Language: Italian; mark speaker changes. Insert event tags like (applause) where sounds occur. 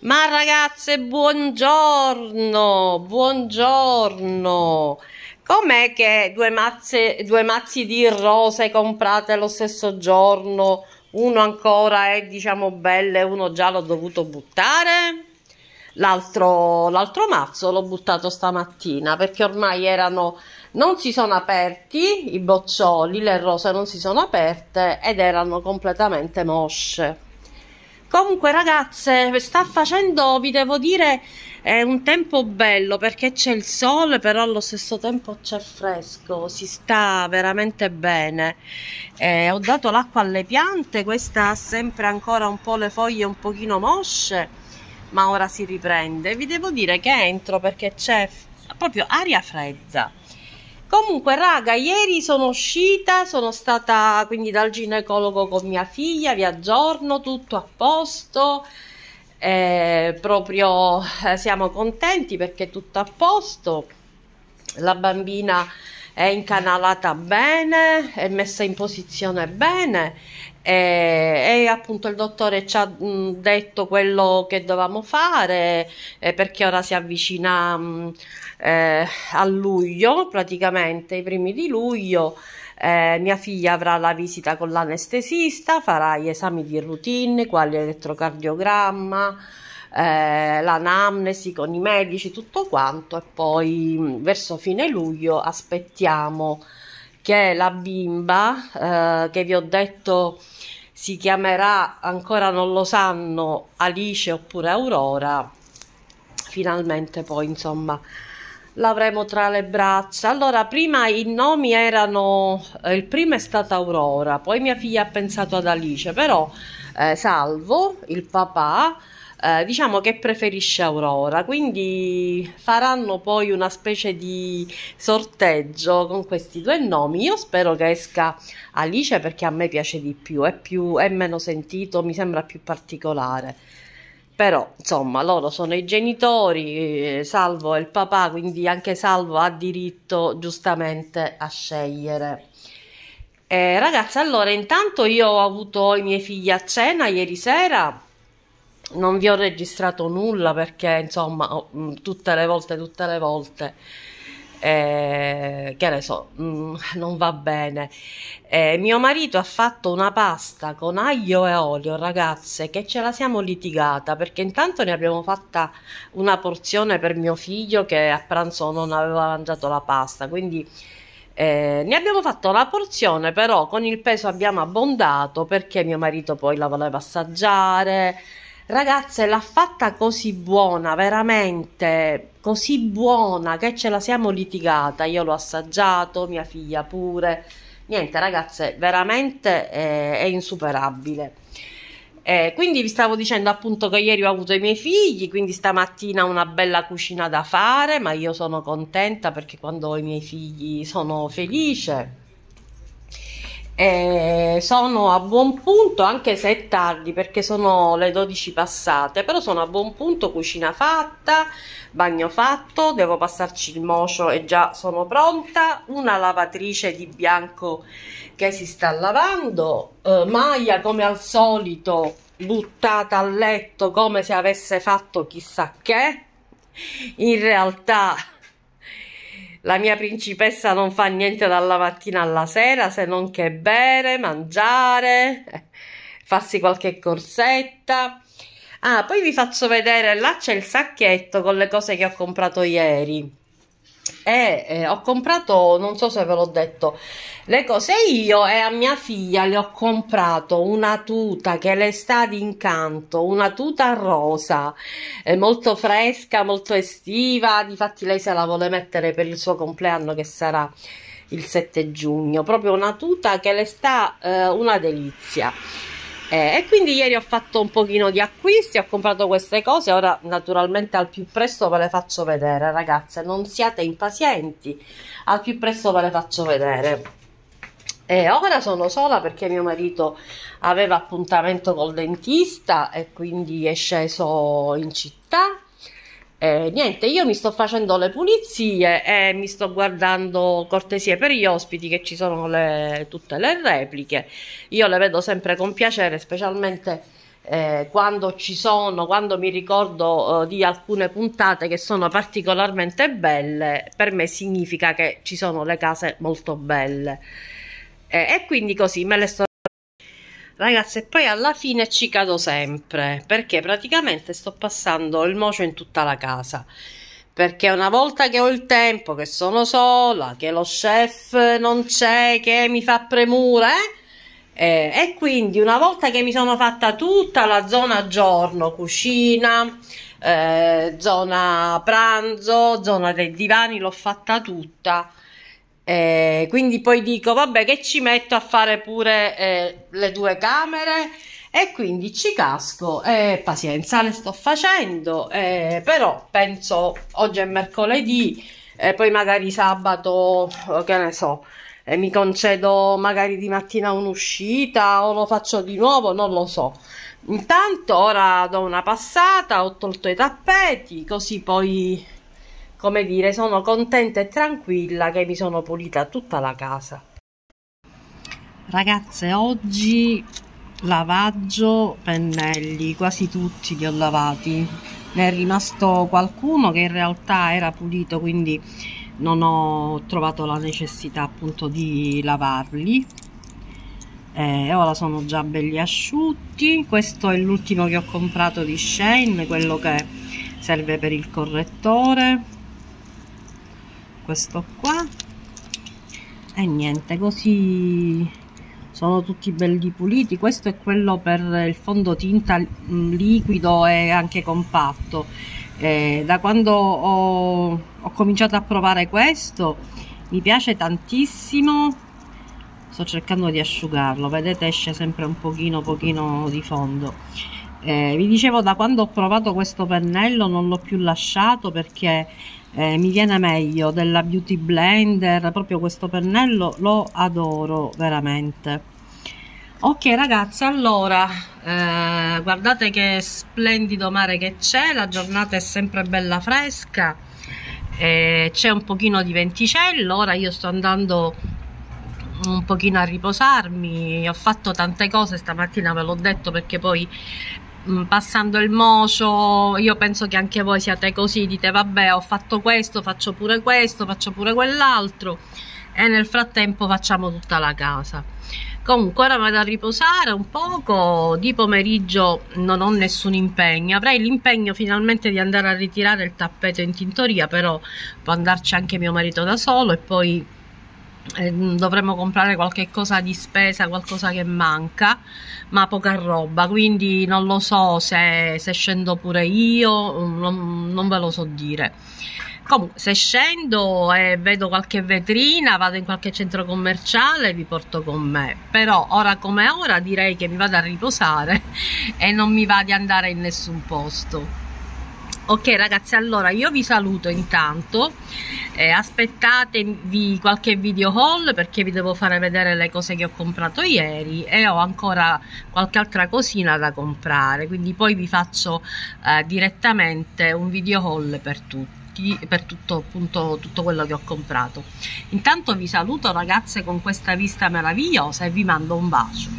Speaker 1: Ma ragazze, buongiorno, buongiorno. Com'è che due, mazze, due mazzi di rose comprate lo stesso giorno, uno ancora è diciamo bello e uno già l'ho dovuto buttare? L'altro, mazzo l'ho buttato stamattina perché ormai erano, non si sono aperti i boccioli, le rose non si sono aperte ed erano completamente mosce. Comunque ragazze, sta facendo, vi devo dire, è un tempo bello perché c'è il sole, però allo stesso tempo c'è fresco, si sta veramente bene. Eh, ho dato l'acqua alle piante, questa ha sempre ancora un po' le foglie un pochino mosce, ma ora si riprende. Vi devo dire che entro perché c'è proprio aria fredda Comunque, raga, ieri sono uscita, sono stata quindi dal ginecologo con mia figlia, vi aggiorno, tutto a posto. Eh, proprio eh, siamo contenti perché tutto a posto. La bambina è incanalata bene, è messa in posizione bene e, e appunto il dottore ci ha mh, detto quello che dovevamo fare eh, perché ora si avvicina mh, eh, a luglio, praticamente i primi di luglio. Eh, mia figlia avrà la visita con l'anestesista, farà gli esami di routine, quali elettrocardiogramma, eh, l'anamnesi con i medici, tutto quanto e poi verso fine luglio aspettiamo che la bimba eh, che vi ho detto si chiamerà ancora non lo sanno Alice oppure Aurora finalmente poi insomma l'avremo tra le braccia. Allora, prima i nomi erano, eh, il primo è stata Aurora, poi mia figlia ha pensato ad Alice, però eh, Salvo, il papà, eh, diciamo che preferisce Aurora, quindi faranno poi una specie di sorteggio con questi due nomi. Io spero che esca Alice perché a me piace di più, è, più, è meno sentito, mi sembra più particolare però insomma loro sono i genitori, eh, Salvo è il papà, quindi anche Salvo ha diritto giustamente a scegliere. Eh, ragazzi, allora intanto io ho avuto i miei figli a cena ieri sera, non vi ho registrato nulla perché insomma mm, tutte le volte, tutte le volte eh, che ne so, mm, (laughs) non va bene. Eh, mio marito ha fatto una pasta con aglio e olio, ragazze, che ce la siamo litigata perché intanto ne abbiamo fatta una porzione per mio figlio che a pranzo non aveva mangiato la pasta, quindi eh, ne abbiamo fatto una porzione, però con il peso abbiamo abbondato perché mio marito poi la voleva assaggiare Ragazze, l'ha fatta così buona, veramente così buona che ce la siamo litigata. Io l'ho assaggiato, mia figlia pure. Niente, ragazze, veramente è, è insuperabile. Eh, quindi vi stavo dicendo appunto che ieri ho avuto i miei figli, quindi stamattina una bella cucina da fare, ma io sono contenta perché quando ho i miei figli sono felice e sono a buon punto anche se è tardi perché sono le 12 passate però sono a buon punto cucina fatta bagno fatto devo passarci il mocio e già sono pronta. Una lavatrice di bianco che si sta lavando eh, maglia come al solito buttata a letto come se avesse fatto chissà che. In realtà la mia principessa non fa niente dalla mattina alla sera se non che bere, mangiare, (laughs) farsi qualche corsetta. Ah, poi vi faccio vedere, là c'è il sacchetto con le cose che ho comprato ieri e eh, ho comprato, non so se ve l'ho detto, le cose io e a mia figlia le ho comprato una tuta che le sta d'incanto, una tuta rosa, eh, molto fresca, molto estiva, difatti lei se la vuole mettere per il suo compleanno che sarà il 7 giugno, proprio una tuta che le sta eh, una delizia. Eh, e quindi ieri ho fatto un pochino di acquisti, ho comprato queste cose, ora naturalmente al più presto ve le faccio vedere ragazze, non siate impazienti, al più presto ve le faccio vedere. E ora sono sola perché mio marito aveva appuntamento col dentista e quindi è sceso in città eh, niente, io mi sto facendo le pulizie e mi sto guardando cortesie per gli ospiti che ci sono le, tutte le repliche. Io le vedo sempre con piacere, specialmente eh, quando ci sono, quando mi ricordo eh, di alcune puntate che sono particolarmente belle, per me significa che ci sono le case molto belle. Eh, e quindi così me le sto ragazzi e poi alla fine ci cado sempre perché praticamente sto passando il mocio in tutta la casa perché una volta che ho il tempo che sono sola che lo chef non c'è che mi fa premura eh? Eh, e quindi una volta che mi sono fatta tutta la zona giorno, cucina, eh, zona pranzo, zona dei divani, l'ho fatta tutta. Eh, quindi poi dico, vabbè, che ci metto a fare pure eh, le due camere? E quindi ci casco. E pazienza, le sto facendo, eh, però penso oggi è mercoledì, e poi magari sabato, che ne so, e mi concedo magari di mattina un'uscita o lo faccio di nuovo, non lo so. Intanto ora do una passata, ho tolto i tappeti, così poi, come dire, sono contenta e tranquilla che mi sono pulita tutta la casa. Ragazze, oggi lavaggio pennelli, quasi tutti li ho lavati. Ne è rimasto qualcuno che in realtà era pulito, quindi non ho trovato la necessità appunto di lavarli e ora sono già belli asciutti questo è l'ultimo che ho comprato di Shane quello che serve per il correttore questo qua. E niente così sono tutti belli puliti. Questo è quello per il fondotinta liquido e anche compatto. Eh, da quando ho, ho cominciato a provare questo mi piace tantissimo. Sto cercando di asciugarlo vedete esce sempre un pochino pochino di fondo eh, vi dicevo da quando ho provato questo pennello non l'ho più lasciato perché eh, mi viene meglio della beauty blender proprio questo pennello lo adoro veramente. Ok ragazzi allora eh, guardate che splendido mare che c'è la giornata è sempre bella fresca eh, c'è un pochino di venticello ora io sto andando un pochino a riposarmi ho fatto tante cose stamattina ve l'ho detto perché poi passando il mocio io penso che anche voi siate così dite vabbè ho fatto questo faccio pure questo faccio pure quell'altro. E nel frattempo facciamo tutta la casa. Comunque ora vado a riposare un poco di pomeriggio non ho nessun impegno. Avrei l'impegno finalmente di andare a ritirare il tappeto in tintoria però può andarci anche mio marito da solo e poi eh, dovremmo comprare qualche cosa di spesa qualcosa che manca ma poca roba quindi non lo so se, se scendo pure io non, non ve lo so dire Comunque, se scendo e vedo qualche vetrina, vado in qualche centro commerciale, vi porto con me. Però ora come ora direi che mi vado a riposare (laughs) e non mi va di andare in nessun posto. Ok ragazzi, allora io vi saluto intanto, eh, aspettatevi qualche video haul perché vi devo fare vedere le cose che ho comprato ieri e ho ancora qualche altra cosina da comprare, quindi poi vi faccio eh, direttamente un video haul per tutti per tutto, appunto, tutto quello che ho comprato. Intanto vi saluto ragazze con questa vista meravigliosa e vi mando un bacio.